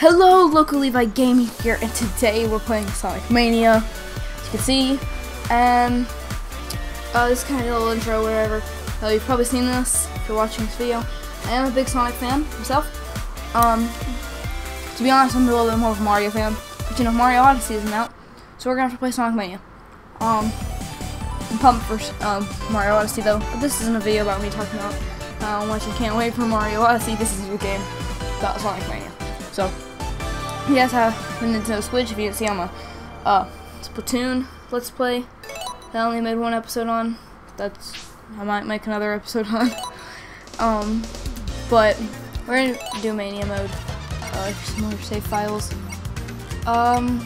Hello, LocoLevi Gaming here, and today we're playing Sonic Mania, as you can see, and uh, this kind of little intro, whatever. Uh, you've probably seen this if you're watching this video. I am a big Sonic fan myself. Um, to be honest, I'm a little bit more of a Mario fan, but you know, Mario Odyssey isn't out, so we're gonna have to play Sonic Mania. Um, I'm pumped for um, Mario Odyssey though, but this isn't a video about me talking about how much I can't wait for Mario Odyssey. This is a game about Sonic Mania. So, you I have a Nintendo Switch. If you didn't see, I'm a uh, Splatoon Let's Play. I only made one episode on. That's I might make another episode on. um, but we're gonna do Mania mode. Uh, some more save files. Um.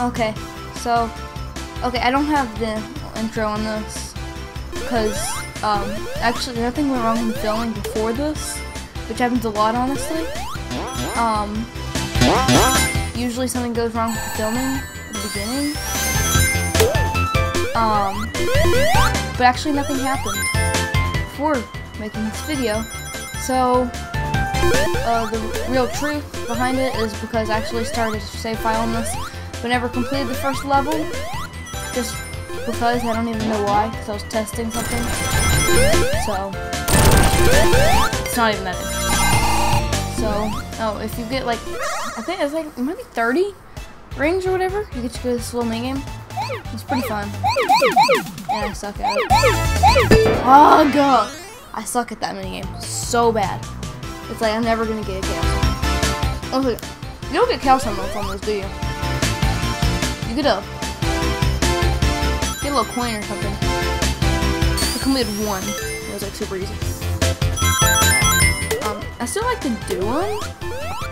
Okay, so okay, I don't have the intro on this because um, actually nothing went wrong in filming before this, which happens a lot, honestly. Um, usually something goes wrong with the filming at the beginning. Um, but actually nothing happened before making this video. So, uh, the real truth behind it is because I actually started a save file on this, but never completed the first level. Just because I don't even know why, because I was testing something. So, it's not even that interesting. So, oh, if you get like, I think it's like, maybe 30 rings or whatever, you get to go to this little mini game. It's pretty fun. And I suck at it. Oh, God. I suck at that mini game so bad. It's like I'm never gonna get a chaos. Oh, you don't get chaos emeralds on those, do you? You get a get a little coin or something. I completed one. It was like super easy. I still like to do them,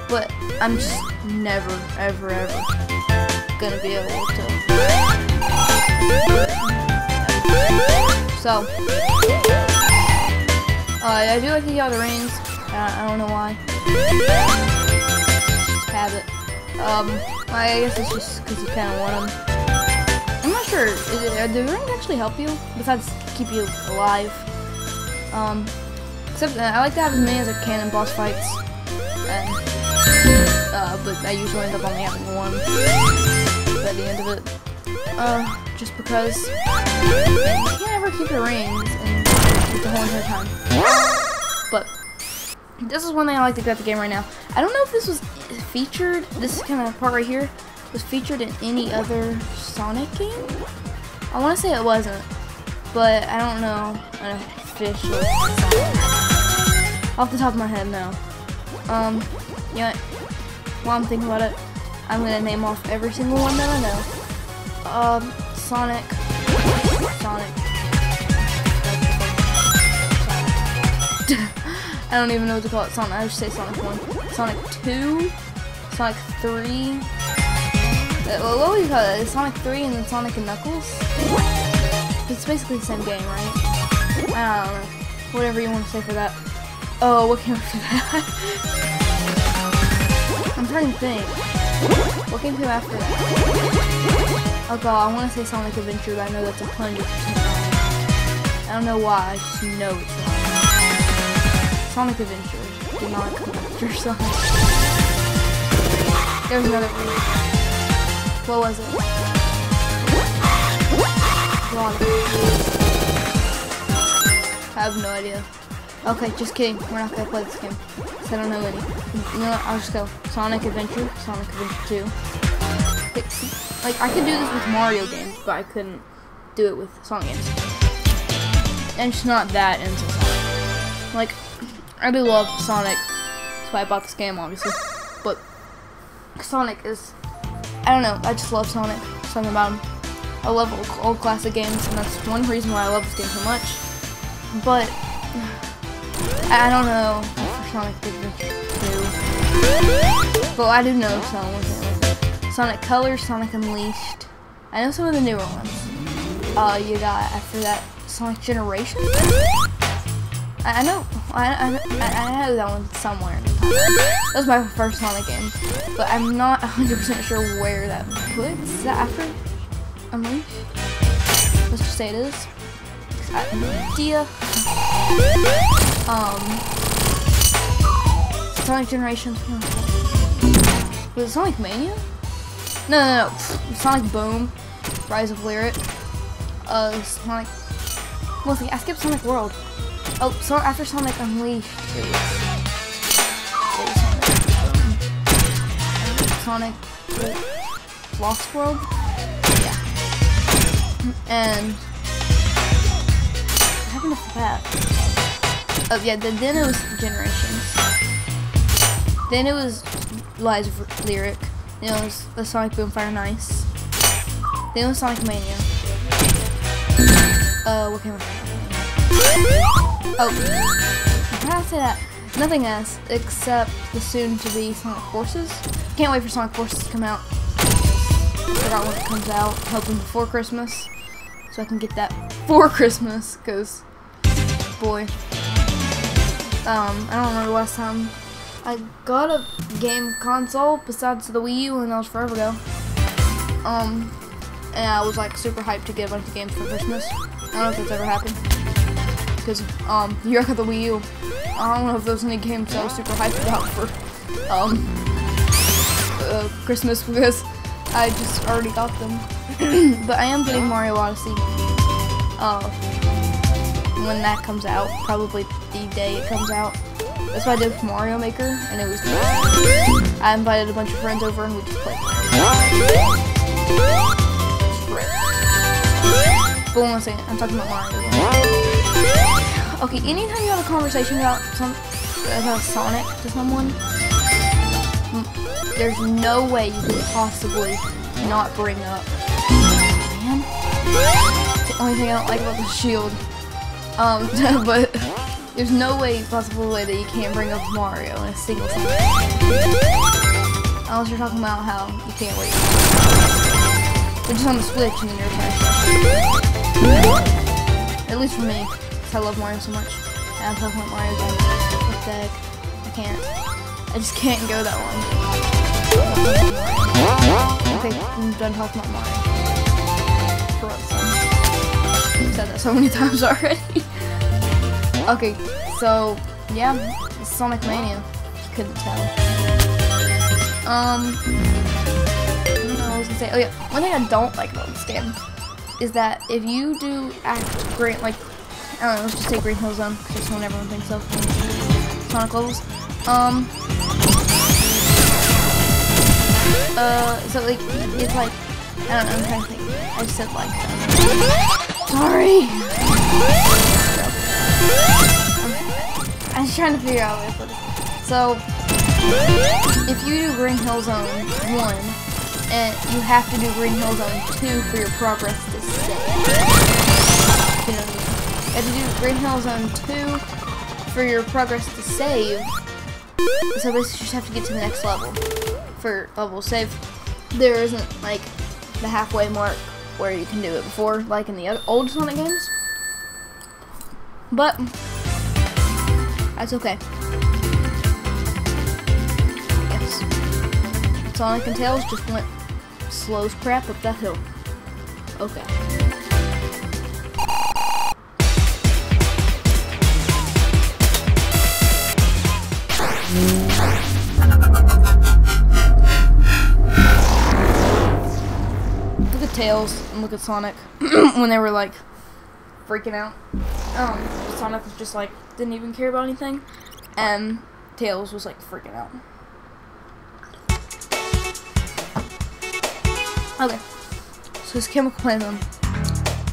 but I'm just never, ever, ever gonna be able to. So, uh, I do like to get all the rings. Uh, I don't know why. Just habit. Um, I guess it's just because you kind of want them. I'm not sure. Is it, do the rings actually help you? Besides keep you alive? Um, except uh, I like to have as many as I can in boss fights. And, uh, but I usually end up only having one by the end of it. Uh, just because you can't ever keep your rings and the whole entire time. But this is one thing I like to get the game right now. I don't know if this was featured, this kind of part right here, was featured in any other Sonic game. I want to say it wasn't, but I don't know an official Off the top of my head, now. Um, you know, while I'm thinking about it, I'm to name off every single one that I know. Um, Sonic, Sonic, I don't even know what to call it. Sonic. I just say Sonic 1. Sonic 2. Sonic 3. Uh, what would you call it? Sonic 3 and then Sonic and Knuckles? It's basically the same game, right? I don't know. Whatever you want to say for that. Oh, what came after that? I'm trying to think. What game came after that? Oh god, I want to say Sonic Adventure, but I know that's 100% wrong. I don't know why, I just know it's wrong. Sonic Adventure. Do not come after Sonic. There's another one. What was it? I have no idea. Okay, just kidding. We're not gonna play this game. Cause I don't know any. You know what? I'll just go. Sonic Adventure, Sonic Adventure 2. Like, I could do this with Mario games, but I couldn't do it with Sonic games. And it's not that into Sonic. Like, I do love Sonic. That's why I bought this game, obviously. But Sonic is, I don't know, I just love Sonic. Something about him. I love old, old classic games, and that's one reason why I love this game so much. But I, I don't know Sonic Adventure 2. But I do know some. Sonic Colors, Sonic Unleashed. I know some of the newer ones. Uh, you got after that Sonic Generations. I know, I, I, I know that one somewhere. That was my first Sonic game, but I'm not 100% sure where that puts. Is that after Unleashed? Let's just say it is. I have no idea. Um, Sonic Generations. Was it Sonic Mania? No, no, no. Sonic Boom. Rise of Lyric. Uh, Sonic. See, I skipped Sonic World. Oh, so after Sonic Unleashed, it was, Sonic. Lost World. Yeah. And what happened after that? Oh yeah, then, then it was Generations. Then it was Lies Lyric. Then it was the Sonic Boom Fire & Ice. Then it was Sonic Mania. Uh, what came after Oh, I say that? Nothing else except the soon-to-be Sonic Forces. Can't wait for Sonic Forces to come out. Forgot when it comes out. Hoping before Christmas, so I can get that for Christmas. Cause, boy, um, I don't remember last time I got a game console besides the Wii U, and that was forever ago. Um, and I was like super hyped to get a bunch of games for Christmas. I don't know if that's ever happened. Because, um, you got the Wii U. I don't know if there's any games I was super hyped about for, um, uh, Christmas because I just already got them. but I am getting Mario Odyssey, uh, when that comes out. Probably the day it comes out. That's what I did with Mario Maker, and it was. I invited a bunch of friends over and we just played Mario. But one second, I'm talking about Mario. Okay, anytime you have a conversation about some about Sonic to someone, there's no way you could possibly not bring up. Man, the only thing I don't like about the shield. Um, but there's no way possible way that you can't bring up Mario in a single sentence. Unless you're talking about how you can't wait. Which is on the Switch and then you're At least for me, because I love Mario so much. And I'm talking about Mario again. What the heck? I can't. I just can't go that long. Okay, I'm done talking about Mario. I've said that so many times already. Okay, so, yeah, Sonic Mania. You couldn't tell. Um, I don't know what I was gonna say. Oh yeah, one thing I don't like about this game is that if you do act great, like, I don't know, let's just say Green Hill Zone, because that's what everyone thinks of Sonic levels. Um, uh, so like, it's like, I don't know, I'm trying to think. I said like, sorry. I was trying to figure out it. So, if you do Green Hill Zone 1, and you have to do Green Hill Zone 2 for your progress to save. You know what I mean? You have to do Green Hill Zone 2 for your progress to save. So basically you just have to get to the next level for level save. There isn't like the halfway mark where you can do it before, like in the old Sonic games. But that's okay. Yes. Sonic and Tails just went slow as crap up that hill. Okay. Look at Tails and look at Sonic when they were like freaking out. Um, Sonic was just like didn't even care about anything, and Tails was like freaking out. Okay, so it's Chemical Phantom.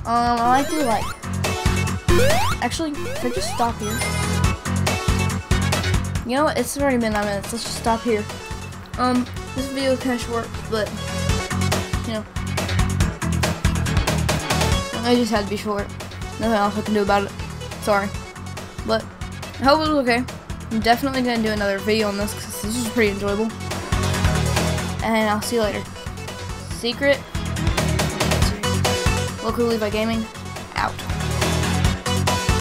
Um, I like to like. Actually, if I just stop here. You know what? It's already been nine minutes. Let's just stop here. Um, this video is kind of short, but you know, I just had to be short. Nothing else I can do about it. Sorry, but I hope it was okay. I'm definitely gonna do another video on this because this is pretty enjoyable. And I'll see you later. Secret. LocoLevi Gaming. Out.